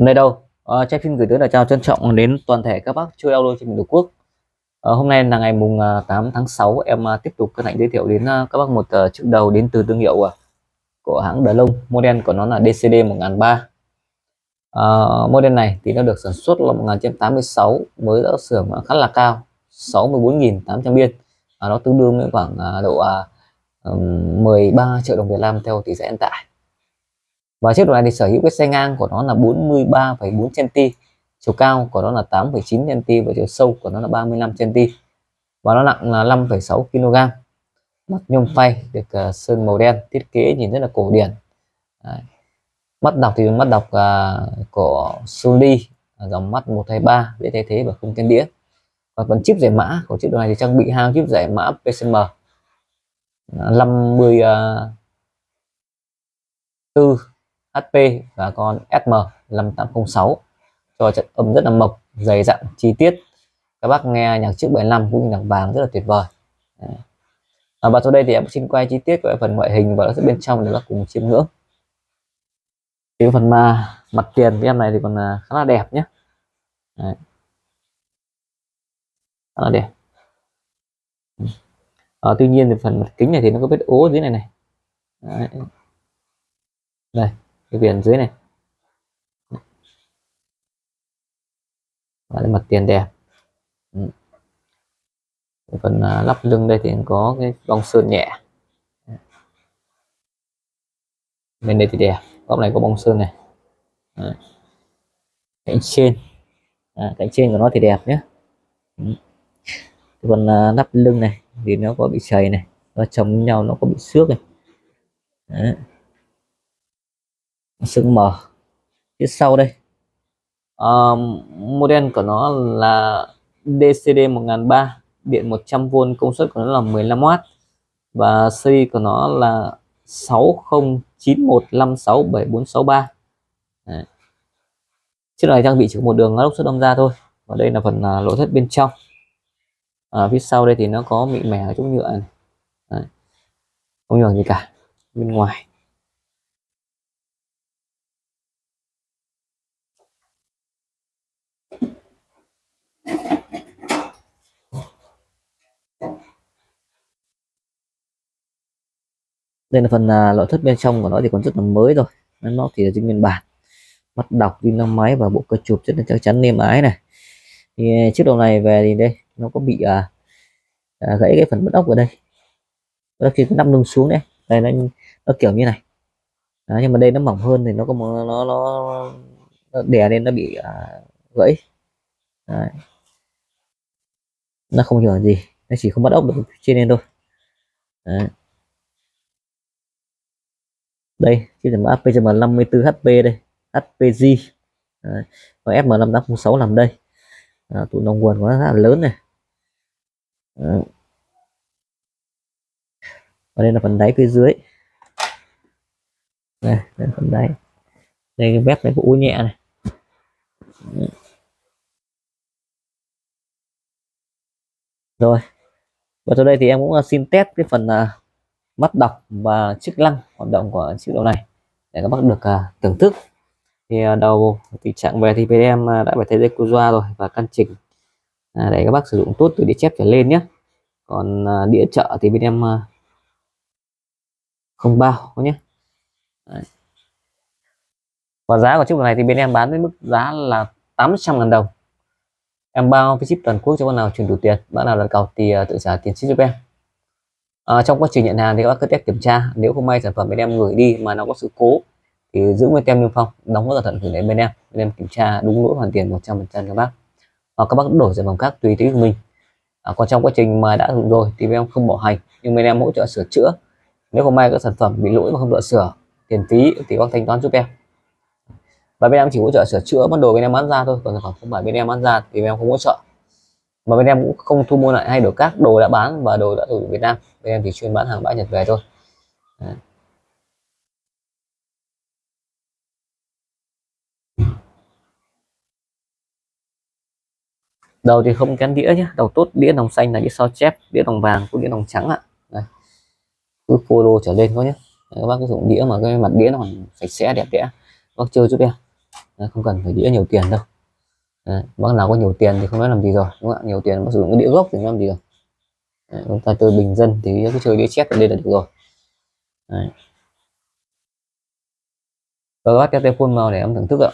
Nơi đâu? Ờ, à, Trái phim gửi tới là chào trân trọng đến toàn thể các bác chơi audio trên tổ quốc. à, hôm nay là ngày mùng à, 8 tháng 6 em à, tiếp tục cân hạnh giới thiệu đến à, các bác một ờ, chiếc đầu đến từ thương hiệu của hãng Đờ Lông. Model của nó là DCD 1003. à, model này thì nó được sản xuất là 1986 mới đã xưởng khá là cao 64.800 biên. à, nó tương đương với khoảng độ à, 13 triệu đồng Việt Nam theo tỷ giá hiện tại và chiếc đồ này thì sở hữu cái xe ngang của nó là 43,4 cm chiều cao của nó là 8,9 cm và chiều sâu của nó là 35 cm. Và nó nặng là 5,6 kg. Mắt nhôm phay được uh, sơn màu đen thiết kế nhìn rất là cổ điển. Đấy. mắt đọc thì mắt đọc uh, của Sony dòng mắt 123 dễ thay thế và không kén đĩa. Và phần chip giải mã của chiếc đồ này thì trang bị hai chip giải mã PCM 50 uh, 4 HP và con SM 5806 cho trận âm rất là mộc dày dặn chi tiết. Các bác nghe nhạc trước 75 cũng như nhạc vàng rất là tuyệt vời. À, và sau đây thì em xin quay chi tiết của phần ngoại hình và sẽ bên trong để các cùng chiêm ngưỡng. Cái phần mà mặt tiền của em này thì còn à, khá là đẹp nhé. Đấy. khá là đẹp. À, tuy nhiên thì phần mặt kính này thì nó có vết ố dưới này này. Đấy. đây cái viền dưới này. Và mặt tiền đẹp. Ừ. phần à, lắp lưng đây thì có cái bong sơn nhẹ. Bên đây thì đẹp. Góc này có bong sơn này. À. cạnh trên. À, cạnh trên của nó thì đẹp nhé ừ. phần à, lắp lưng này thì nó có bị chảy này. Nó chồng nhau nó có bị xước này. Đấy sưng mờ. Phía sau đây. Uh, model của nó là DCD 1003 điện 100V công suất của nó là 15W và series của nó là 6091567463 Đấy. chiếc này trang bị chỉ có một đường lốc xuất âm ra thôi và đây là phần uh, lỗ thất bên trong. Ở phía sau đây thì nó có mịn mẻ ở chỗ nhựa này. Đấy. không nhường gì cả bên ngoài. Đây là phần uh, nội thất bên trong của nó thì còn rất là mới rồi. Nó thì là nguyên bản. Mắt đọc pin năm máy và bộ cơ chụp rất là chắc chắn nêm ái này. Thì à, chiếc đầu này về thì đây nó có bị à, à, gãy cái phần bất ốc ở đây. Nó khi nắp lưng xuống đấy. Đây nó, nó kiểu như này. Đó, nhưng mà đây nó mỏng hơn thì nó có một, nó nó, nó đè lên nó bị à, gãy. Đấy. nó không hiểu gì. Nó chỉ không bắt ốc được trên lên thôi. Đấy đây chiếc mã PCM 54 HP đây. HPG và FM5806 làm đây. À, tụ đồng nguồn quá rất là lớn này. À. và đây là phần đáy phía dưới. Đây, đây là phần đáy. Đây cái mép này cũng nhẹ này. Rồi. Và sau đây thì em cũng xin test cái phần à, mắt đọc và chức năng hoạt động của chiếc đầu này để các bác được uh, thưởng thức. Thì uh, đầu tình trạng về thì bên em uh, đã phải thay dây cô doa rồi và căn chỉnh uh, để các bác sử dụng tốt từ đĩa chép trở lên nhé. Còn uh, đĩa chợ thì bên em uh, không bao nhé. Đấy. và giá của chiếc đầu này thì bên em bán với mức giá là 800 ngàn đồng. Em bao với ship toàn quốc cho con nào chuyển đủ tiền bạn nào đặt cọc thì uh, tự trả tiền ship giúp em à, trong quá trình nhận hàng thì các bác cứ test kiểm tra. Nếu không may sản phẩm bên em gửi đi mà nó có sự cố thì giữ nguyên tem niêm phong đóng có cẩn thận gửi đến bên em bên em kiểm tra đúng lỗi hoàn tiền 100% các bác. Hoặc các bác đổi sản phẩm khác tùy ý của mình. À, còn trong quá trình mà đã dùng rồi thì bên em không bỏ hành nhưng bên em hỗ trợ sửa chữa. Nếu không may các sản phẩm bị lỗi mà không được sửa tiền phí thì bác thanh toán giúp em. Và bên em chỉ hỗ trợ sửa chữa món đồ bên em bán ra thôi còn sản phẩm không phải bên em bán ra thì bên em không hỗ trợ. Mà bên em cũng không thu mua lại hay đổi các đồ đã bán và đồ đã ở Việt Nam bên em chỉ chuyên bán hàng bãi Nhật về thôi. Đấy. đầu thì không kén đĩa nhé đầu tốt đĩa đồng xanh là đĩa sao chép đĩa đồng vàng cũng đĩa đồng trắng ạ. Đây cứ photo trở lên thôi nhé các bác cứ dùng đĩa mà cái mặt đĩa nó còn sạch sẽ đẹp đẽ. Bác chơi giúp em. Đấy, không cần phải đĩa nhiều tiền đâu. Đấy, bác nào có nhiều tiền thì không nói làm gì rồi đúng không ạ? Nhiều tiền bác sử dụng cái đĩa gốc thì làm gì rồi. Đấy, chúng ta chơi bình dân thì cứ chơi đĩa chép ở đây là được rồi Đấy. Và các bác cho tay phun màu để em thưởng thức ạ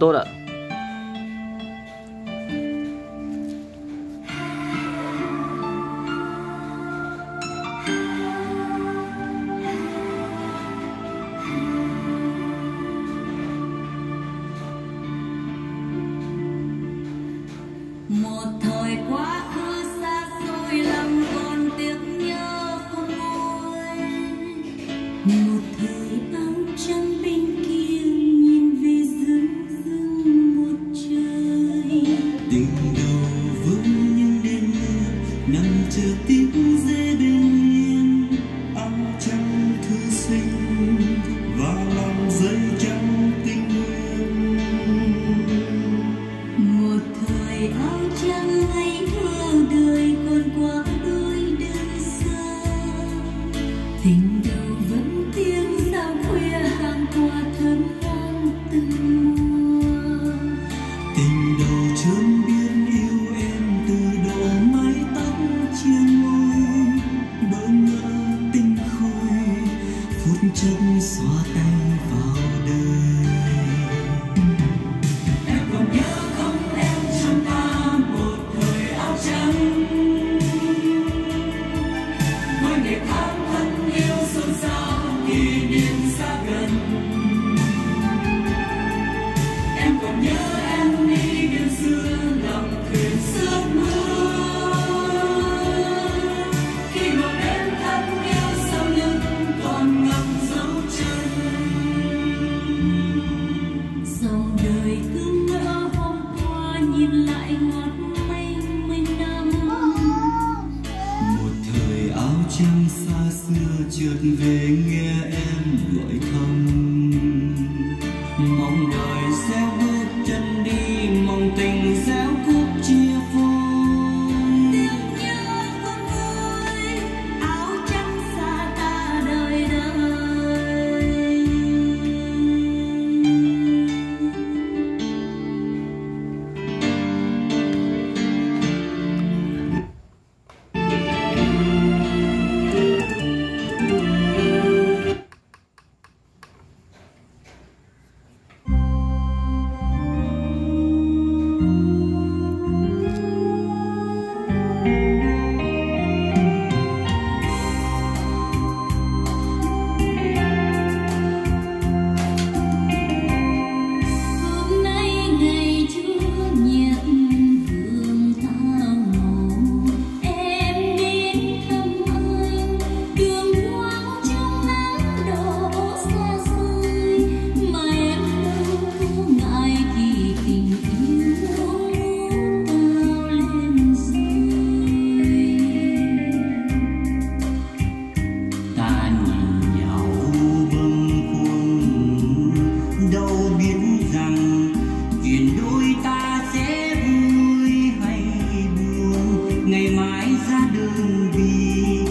đọc rất 定。ngày mai ra đường vì.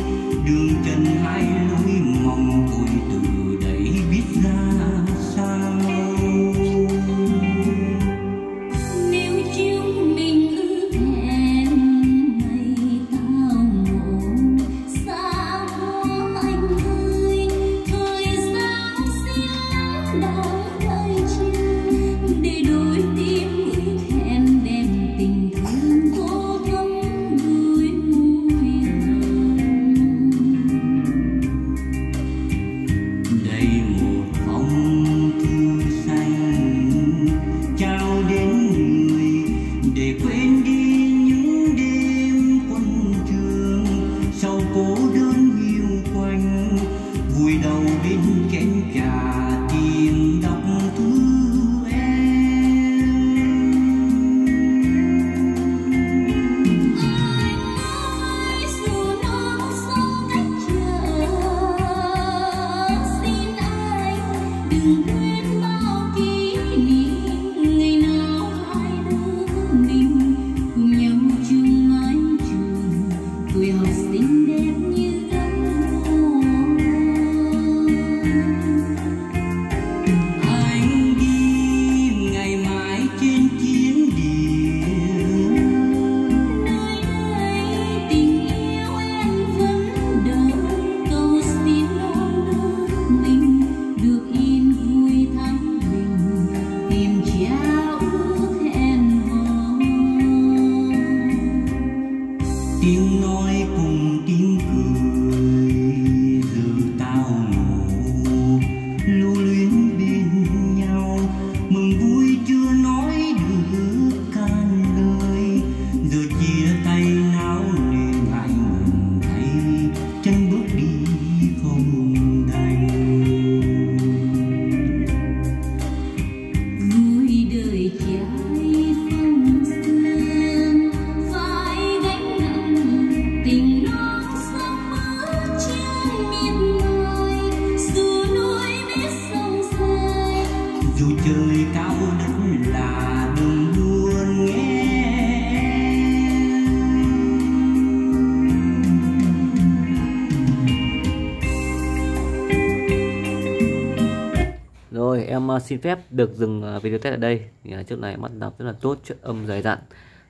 Xin phép được dừng ờ, video test ở đây. Thì ờ, trước này mắt đọc rất là tốt, chất âm dày dặn.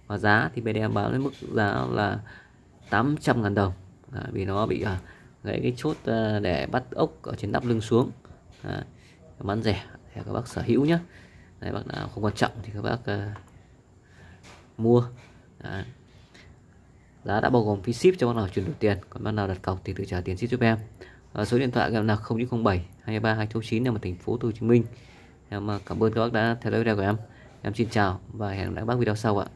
Và giá thì bên em báo lên mức giá là 800 ngàn đồng. À, vì nó bị ờ, à, gãy cái chốt à, để bắt ốc ở trên nắp lưng xuống. À, bán rẻ thì các bác sở hữu nhé. Đấy, bác nào không quan trọng thì các bác à, mua. à, Giá đã bao gồm phí ship cho bác nào chuyển đổi tiền, còn bác nào đặt cọc thì tự trả tiền ship giúp em. À, số điện thoại em là 0907 23 209 nằm ở thành phố Hồ Chí Minh. Em ờ, cảm ơn các bác đã theo dõi video của em. Em xin chào và hẹn gặp lại các bác video sau ạ.